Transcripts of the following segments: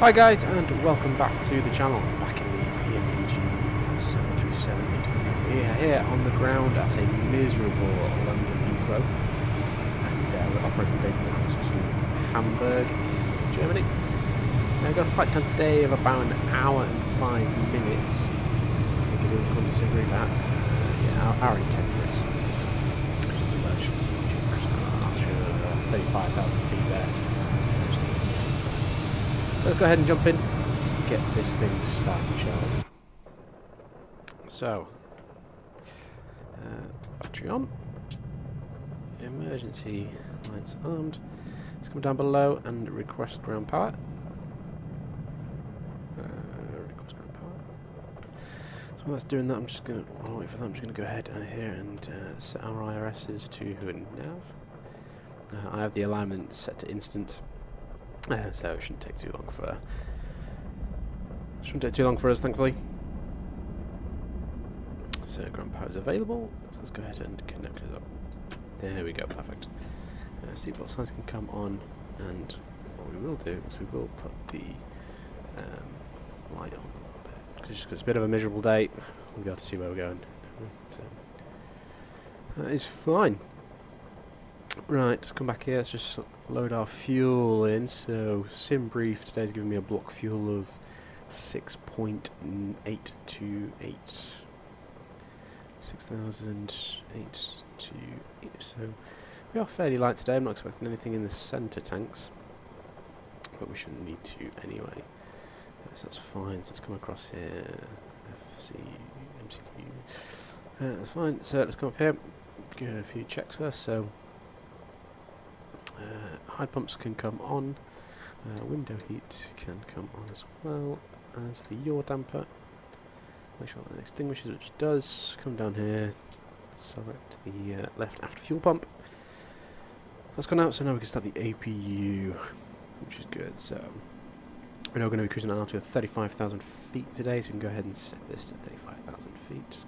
Hi guys and welcome back to the channel, back in the PMDG 737 We are here on the ground at a miserable London Heathrow and uh, we're operating today across to Hamburg in Germany. Now we've got a flight time today of about an hour and five minutes. I think it is going to Singapore at uh, yeah, hour, hour and ten minutes. Sure, uh, 35,000 feet there. So let's go ahead and jump in, get this thing started, shall we? So, uh, battery on, emergency lights armed. Let's come down below and request ground power. Uh, request ground power. So while that's doing that, I'm just going to wait for that. I'm just going to go ahead here and uh, set our IRSs to who nav. Uh, I have the alignment set to instant. Uh, so it shouldn't take too long for shouldn't take too long for us, thankfully. So is available. So let's go ahead and connect it up. There we go, perfect. Uh, seatbelt signs can come on, and what we will do is we will put the um, light on a little bit. Just because it's a bit of a miserable day, we'll be able to see where we're going. So, that is fine. Right, let's come back here. Let's just load our fuel in. So, sim SimBrief today's giving me a block fuel of 6.828. 6,008 to 8. So, we are fairly light today. I'm not expecting anything in the centre tanks. But we shouldn't need to anyway. Yes, that's fine. So, let's come across here. FC, MCQ. Uh, that's fine. So, let's come up here. Go a few checks first. So, uh, high pumps can come on, uh, window heat can come on as well as the yaw damper. Make sure that extinguishes, which it does. Come down here, select the uh, left after fuel pump. That's gone out, so now we can start the APU, which is good. So we're now going to be cruising out to 35,000 feet today, so we can go ahead and set this to 35,000 feet.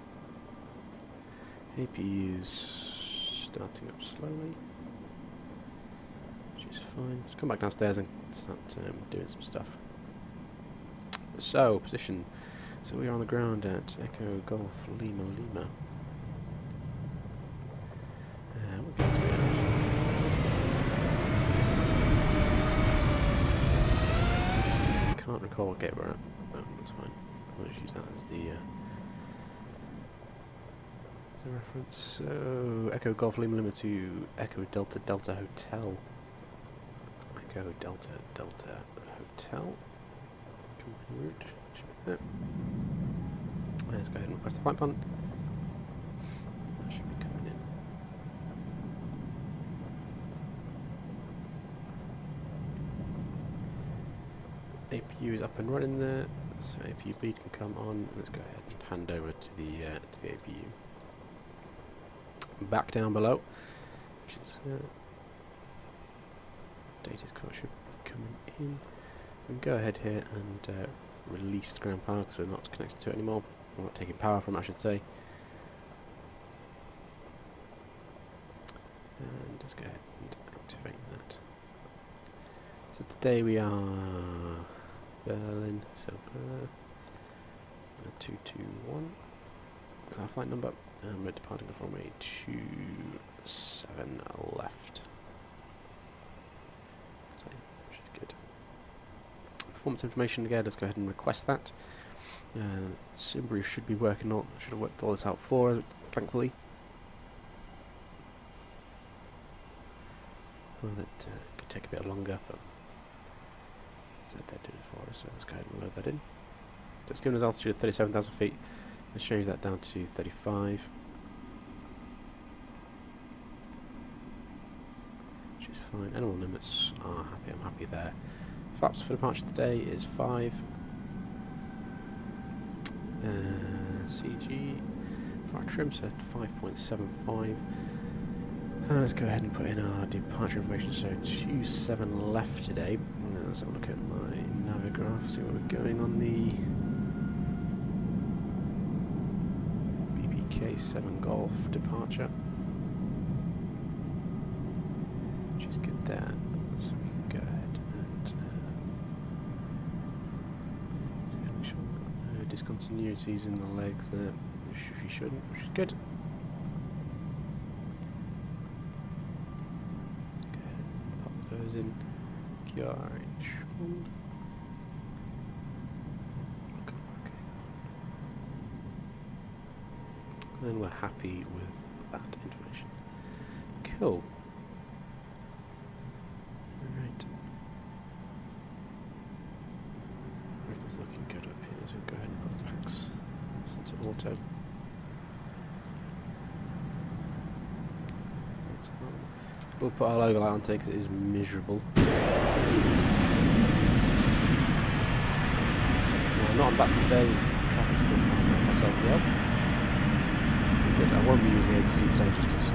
APU's starting up slowly is fine. Just come back downstairs and start um, doing some stuff. So, position. So we are on the ground at Echo Golf Lima Lima. Uh? Can't recall what gate we're at. Oh, that's fine. I'll just use that as the uh, as a reference. So Echo Golf Lima Lima to Echo Delta Delta Hotel. Echo Delta Delta Hotel. Route. Let's go ahead and request the flight plan. That should be coming in. APU is up and running there, so APU bleed can come on. Let's go ahead and hand over to the uh, to the APU. Back down below, which is uh, data's card should be coming in. We can go ahead here and uh, release the ground power because we're not connected to it anymore. We're not taking power from it, I should say. And let's go ahead and activate that. So today we are Berlin, so Ber 221 is our flight number, and we're departing from a 27 left. Performance information again, let's go ahead and request that. Uh, SimBrief should be working all, should have worked all this out for us, thankfully. Well, that uh, could take a bit longer, but said that did it for us, so let's go ahead and load that in. So it's giving us altitude of 37,000 feet. Let's change that down to 35. Which is fine. N1 limits are happy, I'm happy there. Flaps for departure today is 5. Uh, CG for our trim set 5.75. Uh, let's go ahead and put in our departure information. So 2-7 left today. Uh, let's have a look at my Navigraph, see where we're going on the BPK 7 Golf departure. Which is good there. So we can go ahead discontinuities in the legs there, you shouldn't, which is good. Okay, pop those in. Garage. And we're happy with that information. Cool. Right. Everything's looking good up here, so go ahead and put packs We'll put our logo light on today because it is miserable. Yeah, not on Batson today, traffic's good from FSLTL good. I won't be using ATC today just because,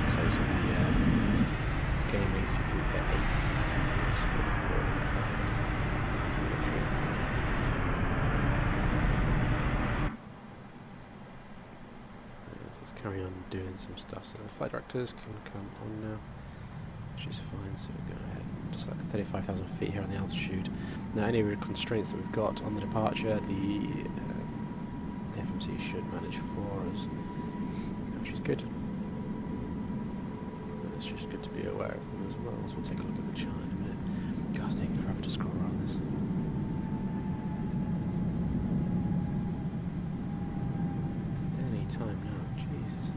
let's face it, the uh, game ATC, uh, ATC is pretty poor. let's carry on doing some stuff. So the flight directors can come on now, which is fine. So we go ahead and just like 35,000 feet here on the altitude. Now, any constraints that we've got on the departure, the uh, the FMC should manage for us, which is good. It's just good to be aware of them as well. So we'll take a look at the chart in a minute. God, it's taking forever to scroll around this. Any time now, Jesus.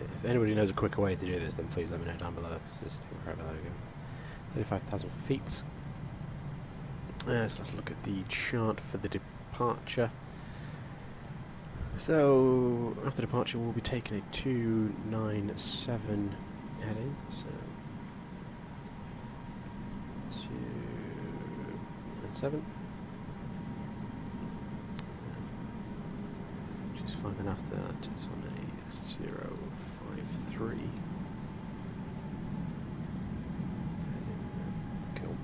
if anybody knows a quicker way to do this, then please let me know down below, because taking forever. There 35,000 feet. Uh, so let's look at the chart for the departure. So, after departure, we'll be taking a 297 heading. So, 297. Which is fine, after that, it's on a 0 three. Cool.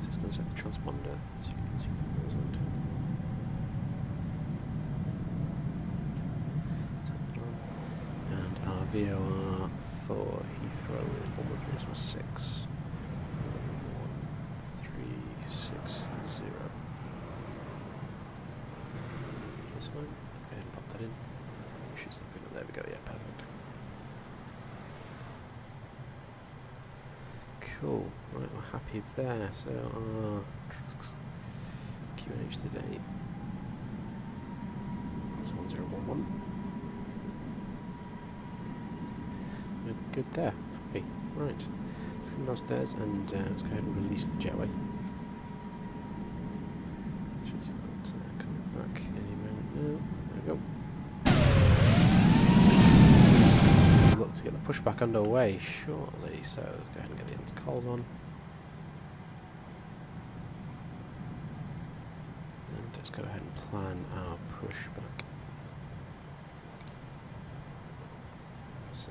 So it's going to set the transponder so you can see the. And our VOR for Heathrow is 113.6. 1360. This one. Go and pop that in. She's there we go, yeah, perfect. Cool, right, we're happy there. So, uh, QNH today is 1011. We're good there, happy. Right, let's come downstairs and uh, let's go ahead and release the jetway. Should start uh, coming back any moment now. There we go. to pushback underway shortly, so let's go ahead and get the intercols on. And let's go ahead and plan our pushback. So,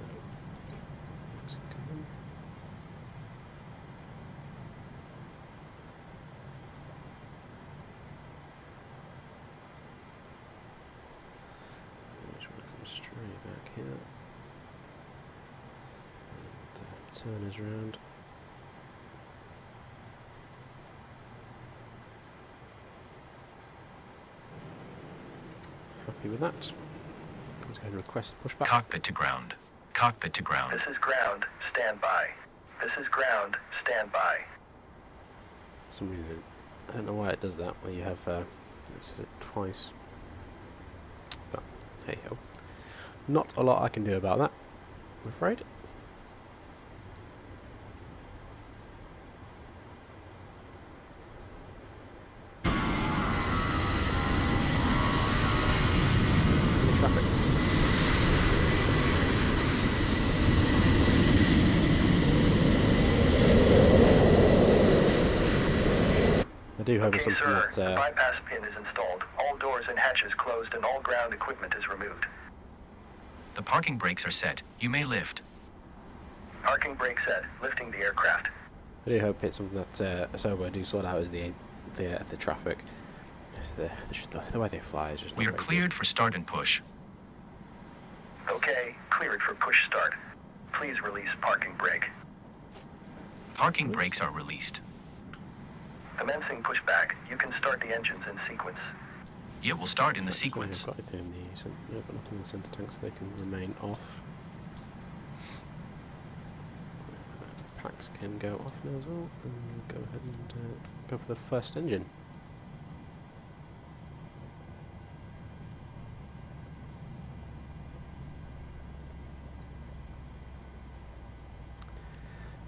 straight back here. Turn us round. Happy with that. Let's go and request pushback. Cockpit to ground. Cockpit to ground. This is ground. Stand by. This is ground. Stand by. Some reason, I don't know why it does that, where you have, uh, it says it twice. But, hey ho. Not a lot I can do about that, I'm afraid. I do hope okay, it's something sir, that... Uh, the bypass pin is installed. All doors and hatches closed and all ground equipment is removed. The parking brakes are set. You may lift. Parking brake set. Lifting the aircraft. I do hope it's something that uh, Asobo do sort out as the the, uh, the traffic. The, the, the, way they fly is just... We are cleared good. for start and push. Okay, cleared for push start. Please release parking brake. Parking brakes are released. Commencing pushback, you can start the engines in sequence. It will start in the sequence. I've got in the cent- yeah, I've got nothing in the centre tank, so they can remain off. Packs can go off now as well, and we'll go ahead and uh, go for the first engine.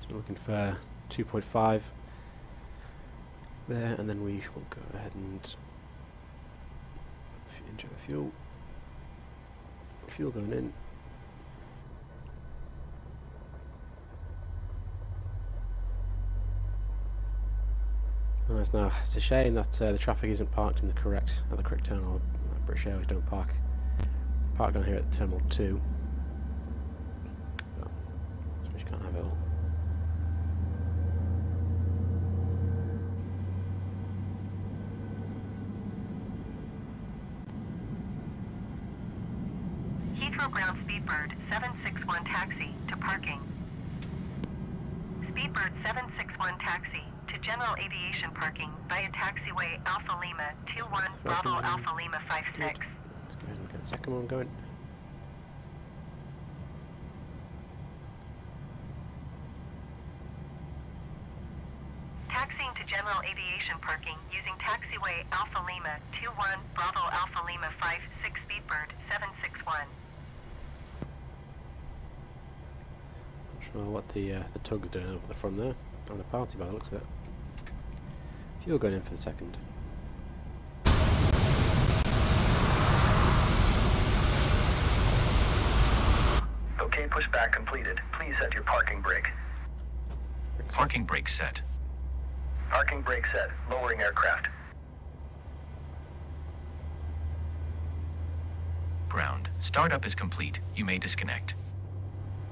So we're looking for 2.5 there, and then we will go ahead and inject the fuel. Fuel going in. Nice. Now it's a shame that uh, the traffic isn't parked in the correct at the correct terminal. British Airways don't park park down here at Terminal Two. 161 taxi to General Aviation Parking via taxiway Alpha Lima 21 Bravo Alpha Lima 56. Good. Let's go ahead and get the second one going. Taxiing to General Aviation Parking using taxiway Alpha Lima 21 Bravo Alpha Lima 56 Speedbird 761. Not sure what the uh, the tug's doing over the front there. Having a party by the looks of it. Fuel going in for the second. Okay, pushback completed. Please set your parking brake. Parking brake set. Parking brake set. Lowering aircraft. Ground. Startup is complete. You may disconnect.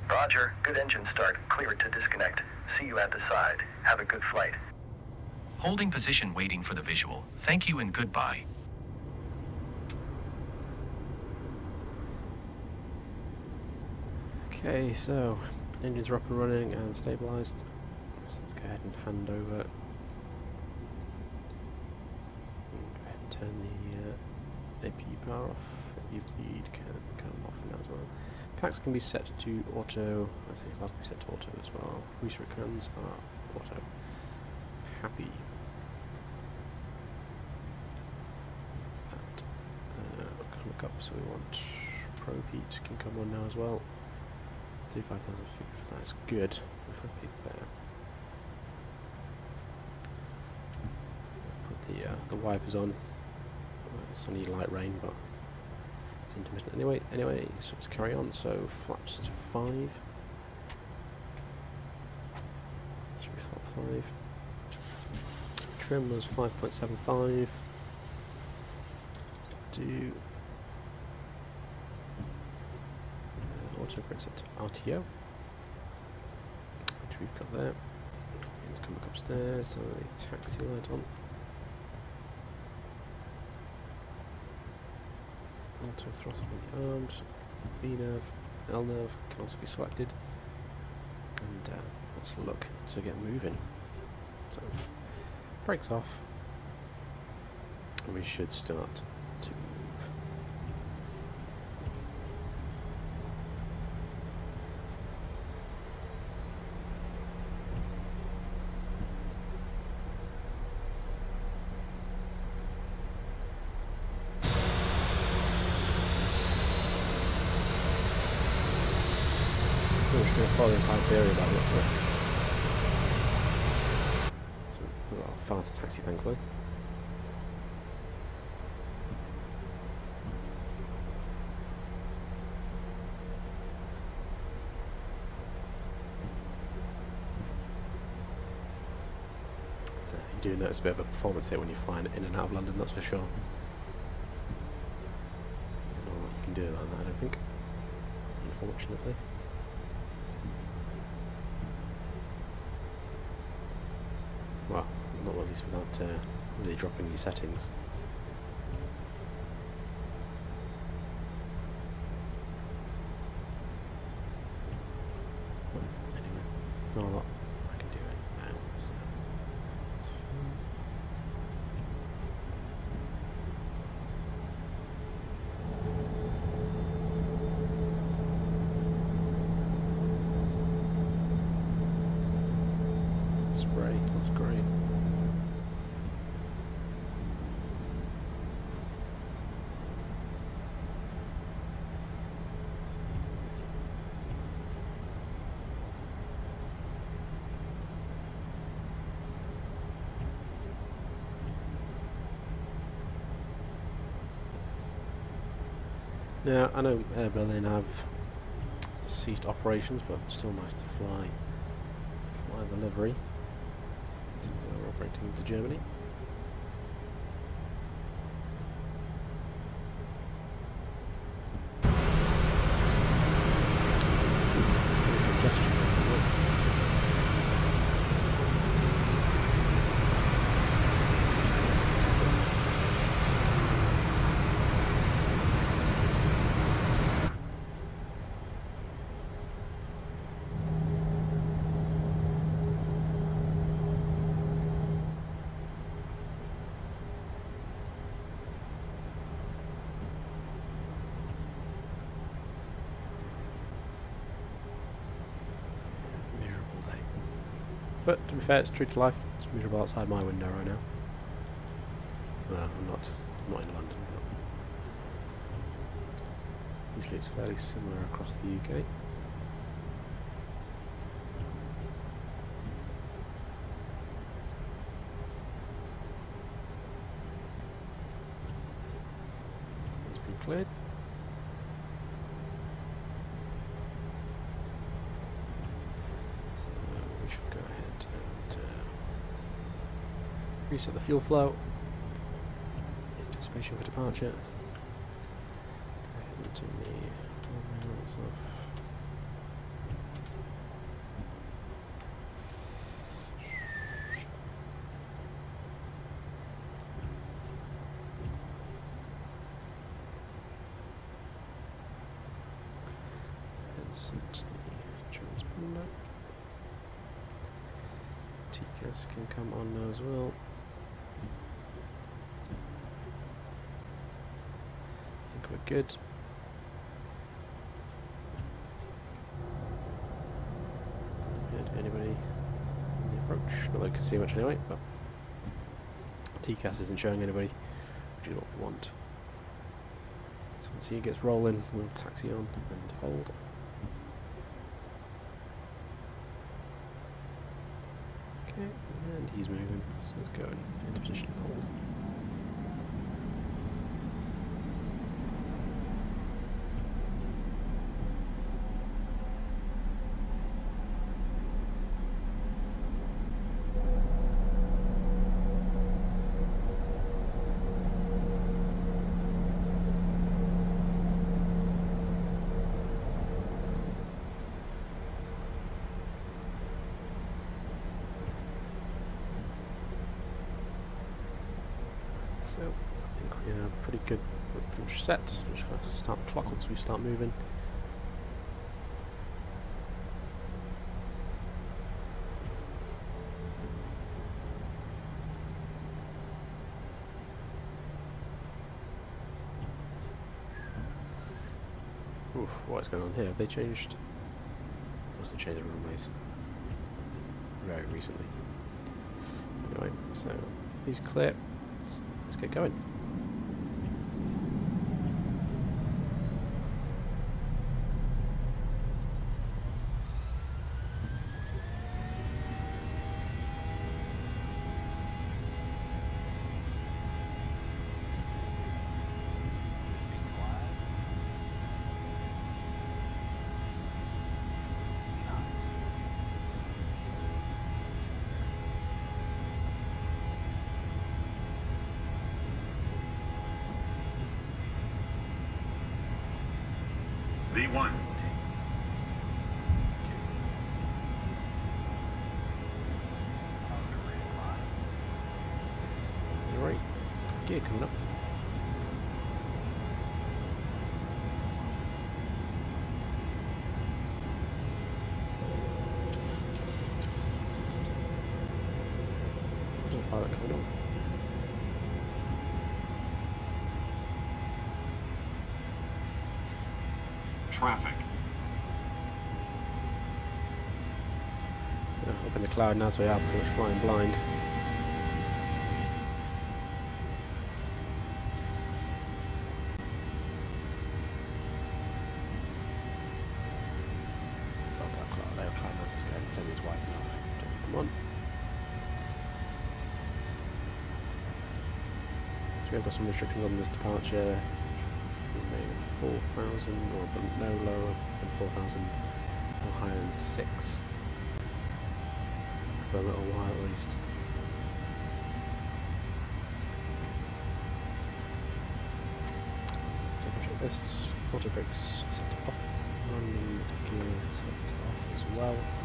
Roger. Good engine start. Cleared to disconnect. See you at the side. Have a good flight. Holding position waiting for the visual. Thank you and goodbye. Okay, so engines are up and running and stabilised. So let's go ahead and hand over. and Go ahead and turn the uh, APU power off. APU bleed can come off now as well. Packs can be set to auto. I valve can be set to auto as well. Booster cans are auto. Happy. That uh, can look up, so we want probe heat can come on now as well. 35,000 feet, that's good. We're happy there. Put the uh, the wipers on. It's only light rain, but intermittent anyway. Anyway, so let's carry on. So flaps to five. Be flap five. Trim was 5.75. Do uh, auto brings it to RTO, which we've got there. Let's come back upstairs, so the taxi light on. Auto throttle be armed, LNAV can also be selected. And uh, let's look to get moving. So, brakes off. We should start to move. So we're just going to follow this Iberia by the looks of it. So we've got a thankfully. So you do notice a bit of a performance here when you're flying in and out of London, that's for sure. Not a lot you can do about that, I don't think. Unfortunately. Well, without uh, really dropping your settings. Not a lot I can do right now, so that's fine. Spray looks great. Now, I know Air Berlin have ceased operations, but still nice to fly, fly the livery. Since they're operating into Germany. Gesture, by the way. miserable day. But to be fair, it's true to life. It's miserable outside my window right now. Well, I'm not, I'm not in London, but usually it's fairly similar across the UK. It's been cleared. So we should go ahead and uh, reset the fuel flow. Anticipation for departure. Go ahead and turn the lights off. And set the transponder. TCAS can come on now as well. I think we're good. Good. Anybody in the approach? Not that I can see much anyway, but TCAS isn't showing anybody, which is what we want. So once he gets rolling, we'll taxi on and hold. Okay, and he's moving, so let's go into position hold. So I think we are pretty good. We're pretty set. We're just going to start the clock once we start moving. Oof, what is going on here? Have they changed? Must have changed the runways very recently. Anyway, so he's clear. Get going. V1. Alright, gear coming up. Traffic. So up in the cloud now, so we are pretty much flying blind. We've got some restrictions on this departure. Remain at 4,000 or no lower than 4,000 or higher than 6 for a little while at least. Double check this. Auto brakes set off. Landing gear set off as well.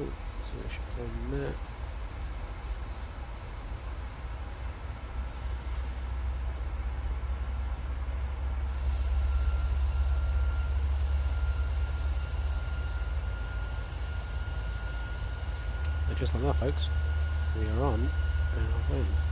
Cool. So we should on there. And just like that, folks, we are on our way.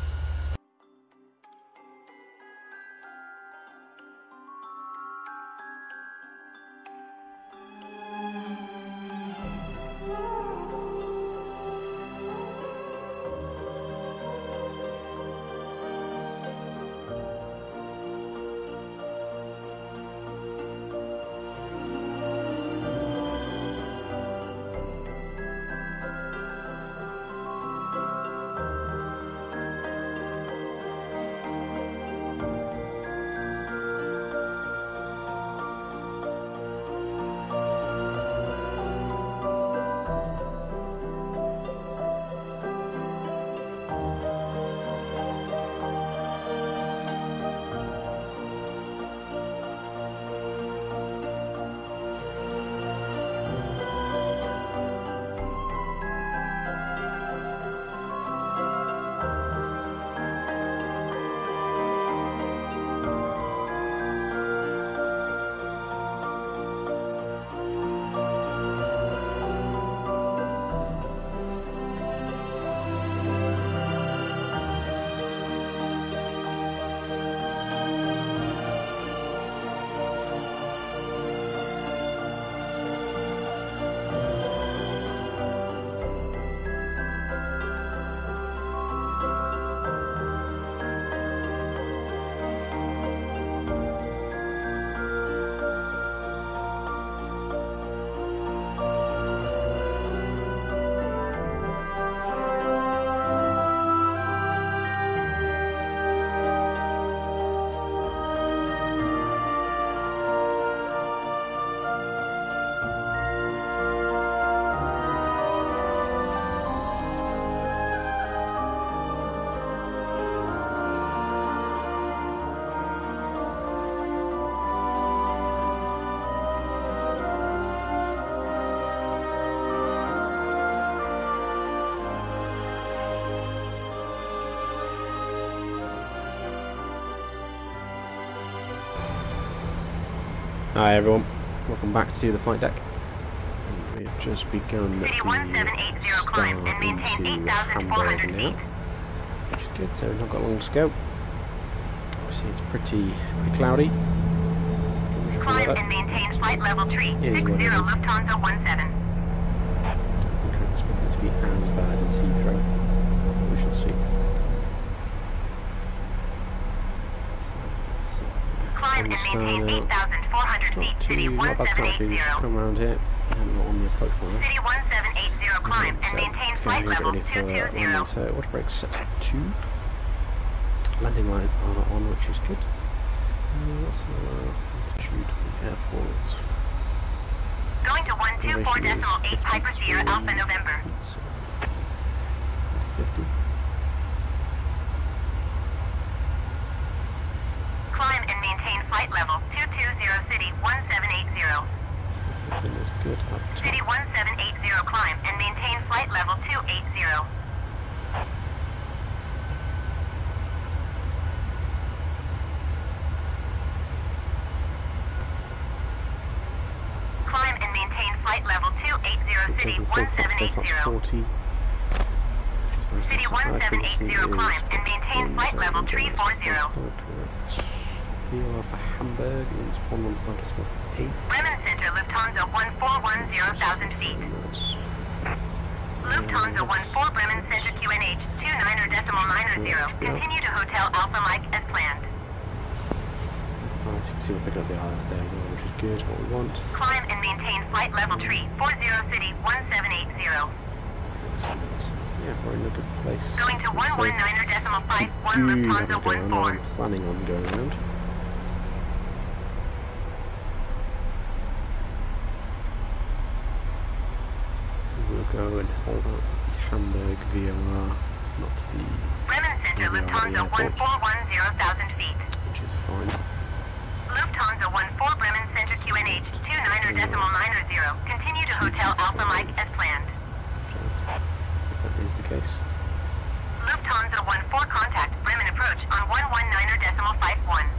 Hi everyone, welcome back to the flight deck. We have just begun the star into Hamburg now. Which is good, so we've not got long to go. Obviously it's pretty, pretty cloudy. Climb and maintain flight level 3, 60 Lufthansa seven. I think I'm to be as bad as Heathrow. We shall see. Climb and maintain 8,000 City one seven eight zero, come around here and on the approach corner. City 1780 climb and, and maintain flight level 220. So water brakes set to 2. Landing lights are on, which is good. Uh, what's the altitude of the airport? Going to one two four decimal eight Piper Sierra Alpha November. City Taking full throttle, that's 1780. 40. which is very City sensitive. Frequency 1780 is climb and maintain flight level 340. Correct. VOR for Hamburg is 115.8. Bremen Center Lufthansa 1410,000 feet. Lufthansa 14 Bremen Center QNH 29er decimal 90. Continue to Hotel Alpha Mike as planned. nice. You can see we're picking up the ILS there which is good. What we want. Climb and maintain flight level tree, 40 city 1780. Yeah, we're in a good place. Going to 119 or decimal 5, 1 Lufthansa 14. I'm planning on going around. We'll go and hold up Hamburg VOR, not the. Bremen Center, Lufthansa 29er decimal 90. Continue to Hotel Alpha Mike as planned. Okay. If that is the case. Lufthansa 14 contact Bremen approach on 119er decimal 51.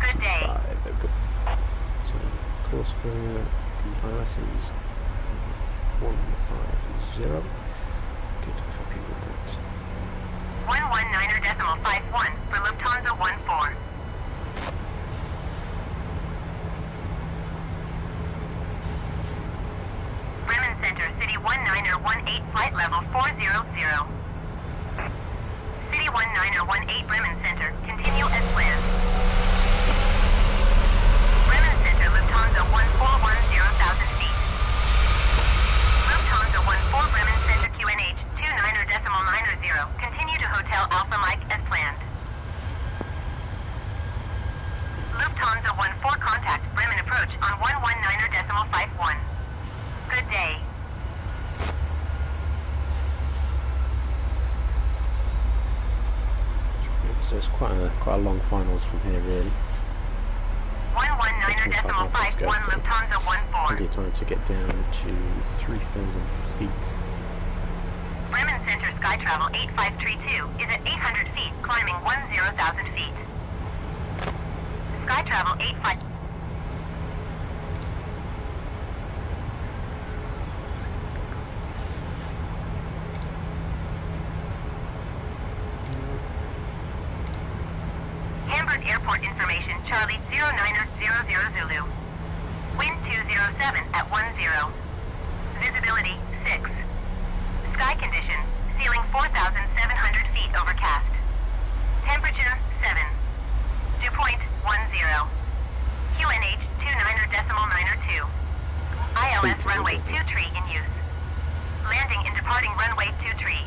Good day. Five, good. So, course for the ILS is 150. Good, happy with that. 119er decimal 51 for Lufthansa 14. Bremen Center, City 19er 18 flight level 400. City 19er 18 Bremen Center, continue as planned. Bremen Center, Lufthansa 1410,000 feet. Lufthansa 14 Bremen Center QNH 29er decimal 90. Continue to Hotel Alpha Mike as planned. Lufthansa 14 contact Bremen approach on 119er decimal 51. Good day. So it's quite a quite a long finals from here, really. 119er decimal 51 Lufthansa Plenty 14. of time to get down to 3,000 feet. Bremen Center Sky Travel 8532 is at 800 feet, climbing 10,000 feet. Sky Travel 85... Hamburg Airport information, Charlie 0900 Zulu. Wind 207 at 10. Visibility 6. Sky condition, ceiling 4,700 feet overcast. Temperature 7. Dew point 10. QNH 29er decimal 92. ILS Eight runway decimal. 2 tree in use. Landing and departing runway 2 tree.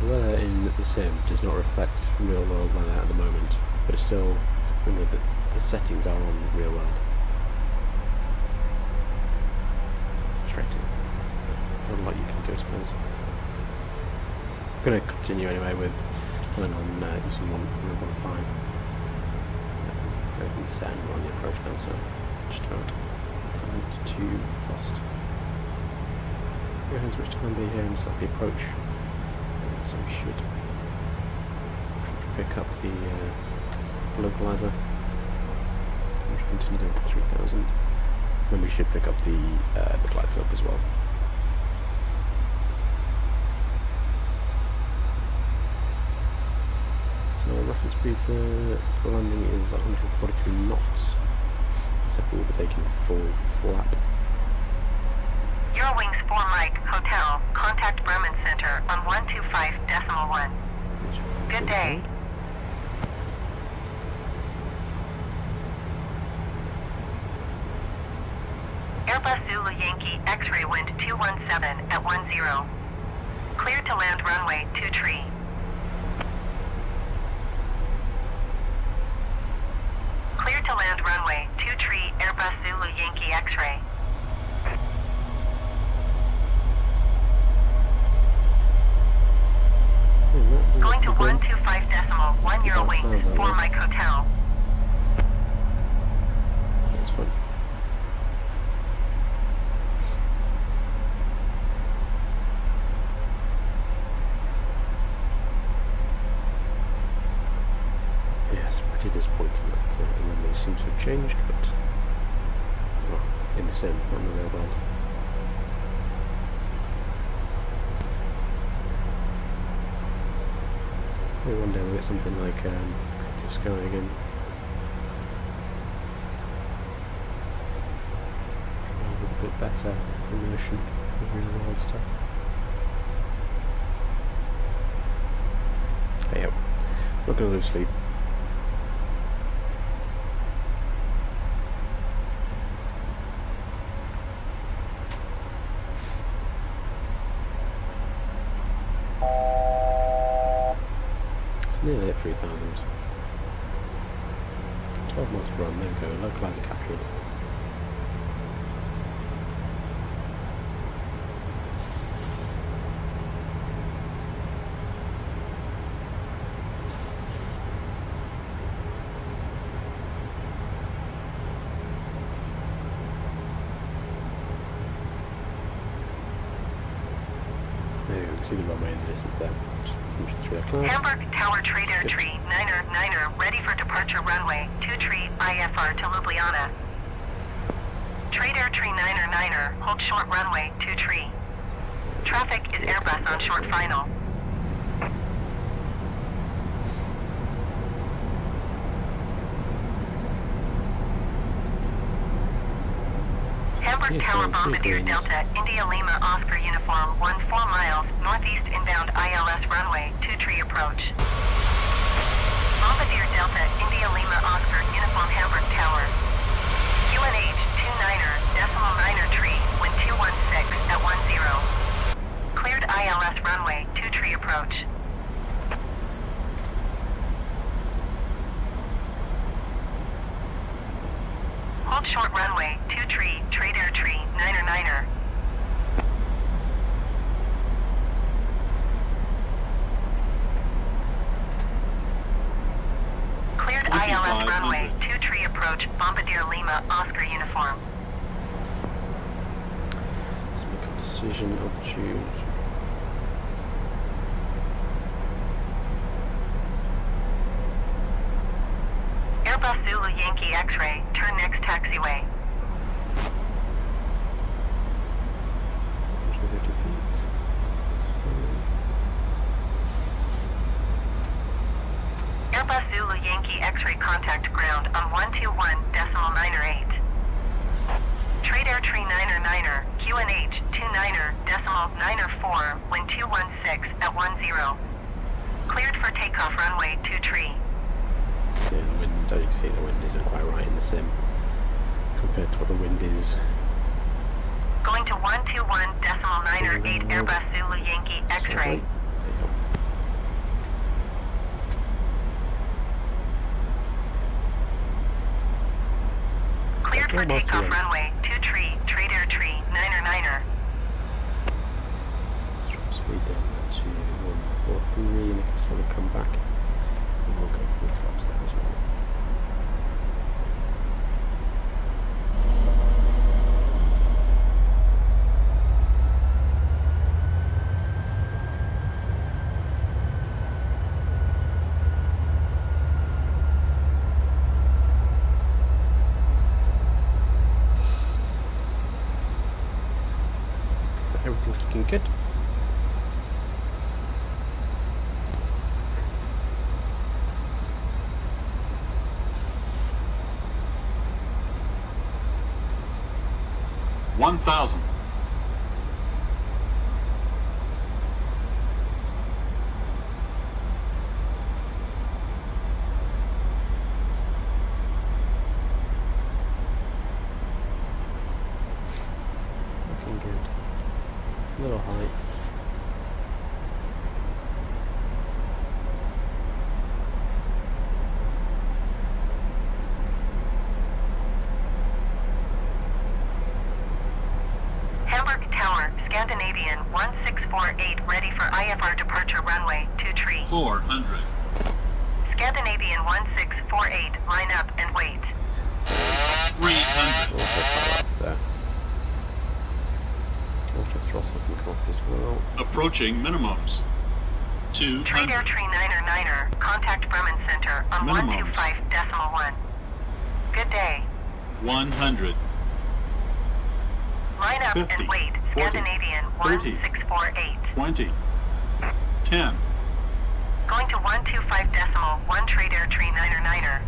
The weather in the sim does not reflect real world weather at the moment, but it's still, you know, the, the settings are on real world. Frustrating. Not a lot you can do, I suppose. I'm going to continue anyway with plan on uh, using one one five. Set and we're on the approach now, so just about time to fast. Go ahead and switch to plan B here and start the approach. So we should pick up the uh, localizer. continue down to 3000. Then we should pick up the, uh, the glide slope as well. So our reference speed for, landing is 143 knots. Except we will be taking full flap. Eurowings 4 Mike, Hotel, contact Bremen Center on 125 decimal 1. Good day. Airbus Zulu Yankee X-ray wind 217 at 10. Cleared to land runway 2 tree. Cleared to land runway 2 tree Airbus Zulu Yankee X-ray. Yeah, that doesn't Going to begin. 125 decimal 1 Eurowings 4 Mike Hotel. That's. Yes, pretty disappointing that uh, the runway seems to have changed, but in the sim, not in the real world. Maybe one day we'll get something like um, Active Sky again. with a bit better immersion of real world stuff. Yo. Not gonna lose sleep. It's nearly at 3,000. 12 miles to run, there we go, localizer captured. See the runway in the distance there. Just punching through the cloud. Hamburg Tower Trade Air. Tree, Niner, Niner, ready for departure runway, 2 tree, IFR to Ljubljana. Trade Air Tree Niner, Niner, hold short runway, 2 tree. Traffic is Airbus on short final. Hamburg Yes, Tower Bombardier. Delta, India Lima Oscar Uniform, 1 4 miles, northeast inbound ILS runway, 2 tree approach. Bombardier Delta, India Lima Oscar Uniform Hamburg Tower. QNH 29er, decimal 9er tree, wind 216 at 10. Cleared ILS runway, 2 tree approach. Hold short runway, 2 tree, trade air tree, 9er 9er. Cleared ILS 500. runway, 2 tree approach, Bombardier Lima Oscar uniform. Let's make a decision of June. Airbus Zulu Yankee X-ray, turn next taxiway. 150 feet. That's fine. Airbus X-ray contact ground on 121 decimal 98. Trade Air Tree 9er 9er, QNH 29er decimal 9er 4, wind 216 at 10. Cleared for takeoff runway 2 tree. Yeah, the wind, can see, the wind isn't quite right in the sim compared to what the wind is. Going to 121 decimal 9er 8 Airbus Zulu Yankee X-ray. There you go. Cleared for Almost takeoff runway 2 tree, Trade Air Tree 9er 9er. Let's drop speed down to 143 and it can slowly come back. And we'll go for the flaps there as well. 1,000. Ready for IFR departure runway, 2 tree. Four hundred. Scandinavian 1648, line up and wait. Three hundred. Autopilot there. Auto throttle can come off as well. Approaching minimums. Two Trade Air hundred. Tree Niner Niner, contact Bremen Center on Minimums. 125 decimal 1. Good day. One hundred. Line up 50, and wait. 40, Scandinavian 30. 1648. Twenty. Ten. Going to 125 decimal 1 Trade Air Tree Niner Niner.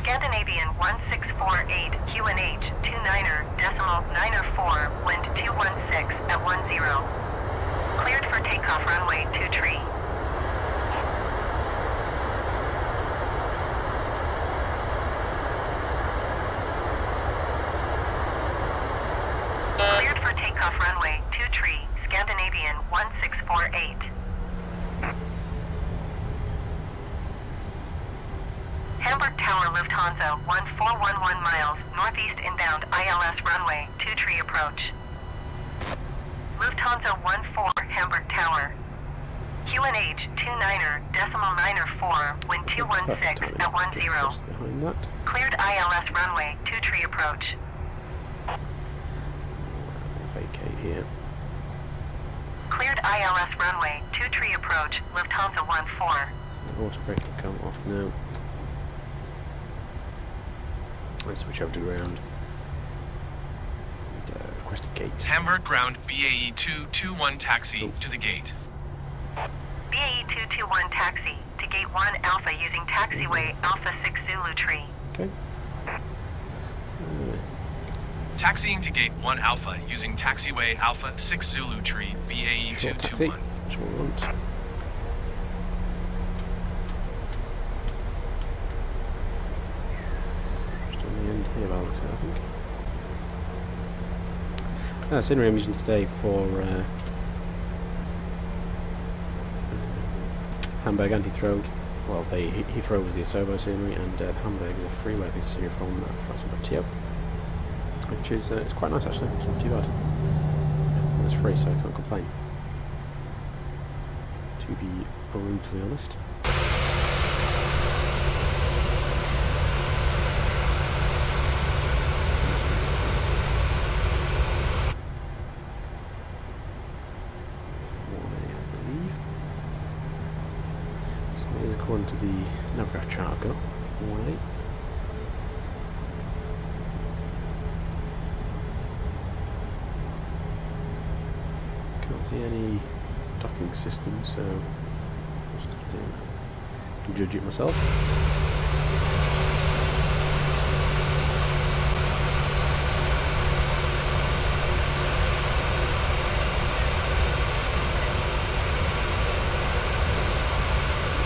Scandinavian 1648 QNH 29er decimal 94 wind 216 at 10. Cleared for takeoff runway 2 tree. Cleared for takeoff runway 2 tree Scandinavian 1648. Hamburg Tower Lufthansa 1411 miles northeast inbound ILS runway 2 tree approach. Lufthansa 14 Hamburg Tower. QNH 29er decimal 94 wind Perfect 216 timing. at Just 10. cross behind that. Cleared ILS runway 2 tree approach. Vacate here. Cleared ILS runway 2 tree approach Lufthansa 14. So auto brake can come off now. Let's switch over to ground. And, uh, request a gate. Hamburg ground BAE 221 taxi to the gate. BAE 221 taxi to gate 1 Alpha using taxiway Alpha 6 Zulu tree. Okay. Taxiing to gate 1 Alpha using taxiway Alpha 6 Zulu tree BAE short taxi, 221. which we want. Just on the the it, I think. Uh, scenery I'm using today for uh, Hamburg and Heathrow. Well, they, He- Heathrow was the Asobo scenery, and uh, Hamburg is a freeway of scenery from uh, which is uh, it's quite nice actually. It's not too bad. And it's free, so I can't complain. To be brutally honest. I believe. So it is according I've got. One eight. Can't see any docking system, so I'll just have to judge it myself.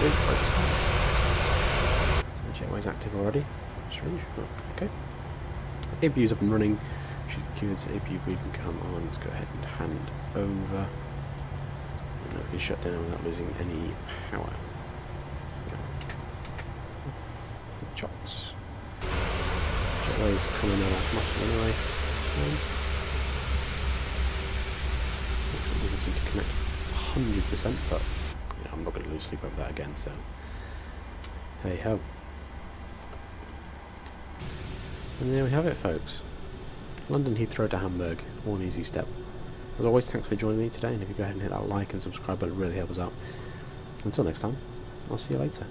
Do, focus on. So already. Strange, okay. APU's up and running. Should queue into APU we can come on. Let's go ahead and hand over. And we can shut down without losing any power. Chocks. Jetway's coming out of automatically anyway. That's fine. It doesn't seem to connect 100%, but I'm not going to lose sleep over that again, so hey ho. And there we have it, folks. London Heathrow to Hamburg, one easy step. As always, thanks for joining me today, and if you go ahead and hit that like and subscribe button, it really helps us out. Until next time, I'll see you later.